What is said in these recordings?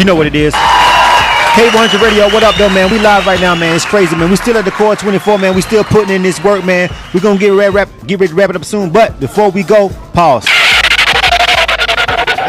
You know what it is. K100 Radio, what up, though, man? We live right now, man. It's crazy, man. We still at the core 24, man. We still putting in this work, man. We're gonna get ready, wrap, get ready to wrap it up soon. But before we go, pause.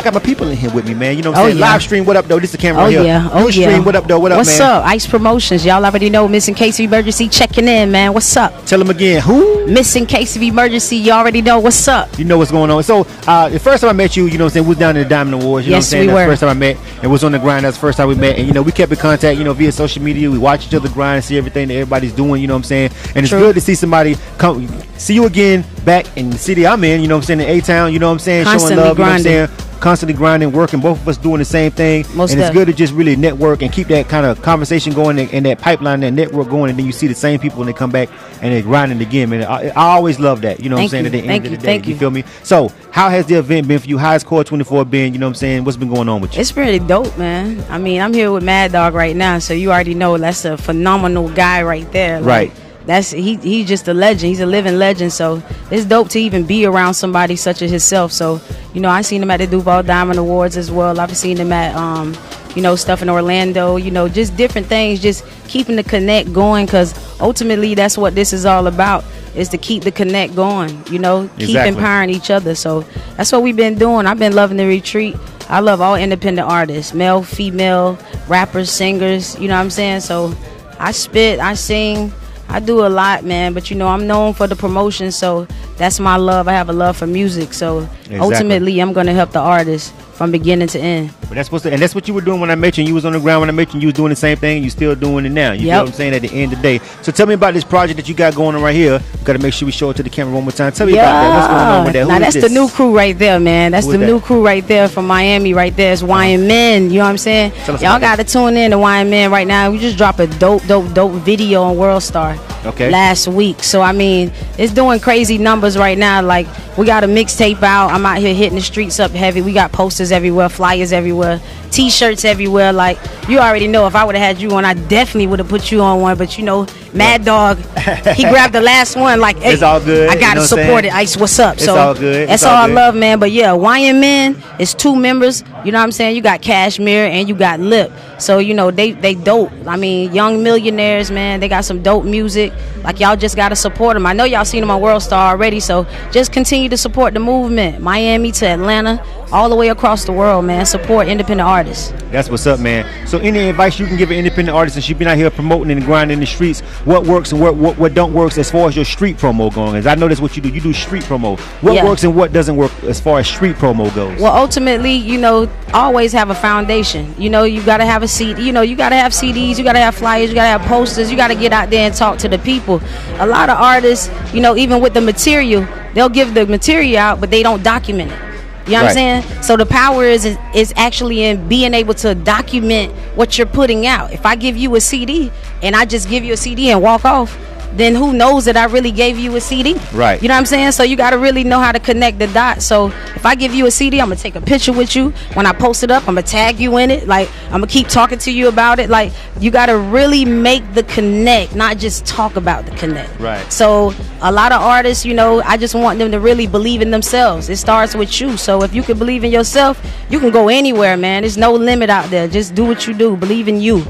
I got my people in here with me, man. You know what I'm Oh, saying? yeah. Live stream, what up, though? This is the camera Oh right here. yeah, oh New yeah. stream, what up, though? What up, What's man? up? Ice Promotions. Y'all already know Missing Case of Emergency checking in, man. What's up? Tell them again. Who? Missing Case of Emergency. You already know what's up. You know what's going on. So, uh, the first time I met you, you know what I'm saying, we was down in the Diamond Awards. You Yes, know what I'm saying? we That's were. the first time I met. It was on the grind. That's the first time we met. And, you know, we kept in contact, you know, via social media. We watch each other grind and see everything that everybody's doing, you know what I'm saying? And it's True. good to see somebody come, see you again back in the city I'm in, you know what I'm saying, in A-Town, you know what I'm saying? Constantly Showing love, grinding. you know what I'm saying? Constantly grinding, working, both of us doing the same thing. Most and it's good to just really network and keep that kind of conversation going and, and that pipeline, that network going. And then you see the same people and they come back and they're grinding again, man. I, I always love that, you know what I'm saying? you. At the Thank end of the day, Thank you you. feel me? So, how has the event been for you? How has Core 24 been? You know what I'm saying? What's been going on with you? It's pretty dope, man. I mean, I'm here with Mad Dog right now, so you already know that's a phenomenal guy right there. Like, Right. That's he. He's just a legend. He's a living legend. So it's dope to even be around somebody such as himself. So you know, I've seen him at the Duval Diamond Awards as well. I've seen him at um, you know, stuff in Orlando. You know, just different things. Just keeping the connect going, because ultimately that's what this is all about. Is to keep the connect going. You know, keep empowering each other. So that's what we've been doing. I've been loving the retreat. I love all independent artists, male, female, rappers, singers. You know what I'm saying? So I spit, I sing, I do a lot, man. But you know, I'm known for the promotion, so that's my love. I have a love for music. So ultimately, I'm gonna help the artist from beginning to end. But that's supposed to, and that's what you were doing when I met you. and You was on the ground when I met you. You was doing the same thing. and You still doing it now. You Yep. know what I'm saying? At the end of the day. So tell me about this project that you got going on right here. We Got to make sure we show it to the camera one more time. Tell me about that. What's going on with that? Who Now that's this? the new crew right there, man. That's the is new crew right there from Miami right there. It's uh-huh. YN Men. You know what I'm saying? Y'all got to tune in to Men right now. We just dropped a dope, dope, dope video on World Star Okay. last week. So I mean, it's doing crazy numbers right now. Like we got a mixtape out. I'm out here hitting the streets up heavy. We got posters everywhere, flyers everywhere, t-shirts everywhere. Like you already know, if I would have had you on, I definitely would have put you on one. But you know, Mad Dog, he grabbed the last one. Like hey, It's all good, I gotta know support it. Ice, what's up? It's so all good, That's it's all all, good. I love, man. But yeah, YN Men is two members. You know what I'm saying? You got Cashmere and you got Lip. So you know they they dope. I mean, young millionaires, man. They got some dope music. Like y'all just gotta support them. I know y'all seen them on World Star already. So just continue to support the movement. Miami to Atlanta, all the way across the world, man. Support independent artists. That's what's up, man. So, any advice you can give an independent artist and she been out here promoting and grinding the streets? What works and what what, what don't works as far as your street promo going? As I know that's what you do. You do street promo. What Yeah. works and what doesn't work as far as street promo goes? Well, ultimately, you know, always have a foundation. You know, you got to have a CD. You know, you got to have CDs, you got to have flyers, you got to have posters, you got to get out there and talk to the people. A lot of artists, you know, even with the material, they'll give the material out, but they don't document it. You know what Right. I'm saying? So the power is, is is actually in being able to document what you're putting out. If I give you a CD and I just give you a CD and walk off, then who knows that I really gave you a CD? Right. You know what I'm saying? So you got to really know how to connect the dots. So if I give you a CD, I'm gonna take a picture with you. When I post it up, I'm gonna tag you in it. Like I'm gonna keep talking to you about it. Like you got to really make the connect, not just talk about the connect. Right. So a lot of artists, you know, I just want them to really believe in themselves. It starts with you. So if you can believe in yourself, you can go anywhere, man. There's no limit out there. Just do what you do. Believe in you.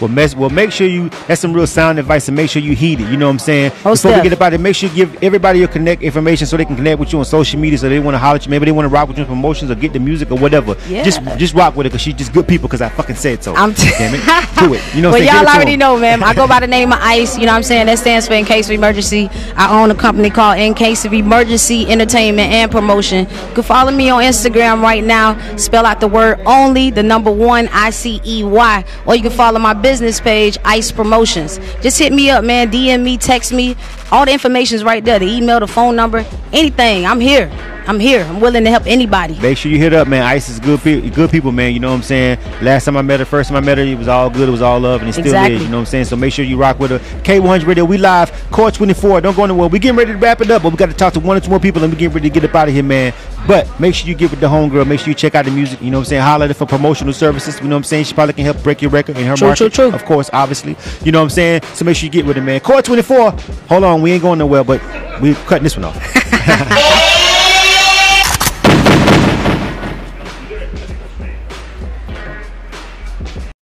Well, mess, well, make sure you. That's some real sound advice, and make sure you heed it. You know what I'm saying? Most Before we get about it, make sure you give everybody your connect information so they can connect with you on social media, so they want to holler at you. Maybe they want to rock with you in promotions or get the music or whatever. Yeah. Just, just rock with it because she's just good people. Because I fucking said so. I'm t- Damn it, do it. You know what I'm saying? Well, y'all already know, man. I go by the name of Ice. You know what I'm saying? That stands for In Case of Emergency. I own a company called In Case of Emergency Entertainment and Promotion. You can follow me on Instagram right now. Spell out the word only, the number one, I C E Y. Or you can follow my business page, Ice Promotions. Just hit me up, man. DM me, text me. All the information's right there. The email, the phone number, anything. I'm here. I'm here. I'm willing to help anybody. Make sure you hit up, man. Ice is good, pe- good people, man. You know what I'm saying? Last time I met her, first time I met her, it was all good, it was all love, and it still Exactly. is. You know what I'm saying? So make sure you rock with her. K100 Radio, we live, Core 24. Don't go anywhere. We getting ready to wrap it up, but we got to talk to one or two more people, and we getting ready to get up out of here, man. But make sure you get with the homegirl. Make sure you check out the music. You know what I'm saying? Holler at her for promotional services. You know what I'm saying? She probably can help break your record in her True, market. true, true. Of course, obviously. You know what I'm saying? So make sure you get with it, man. Core 24. Hold on, we ain't going nowhere, but we cutting this one off.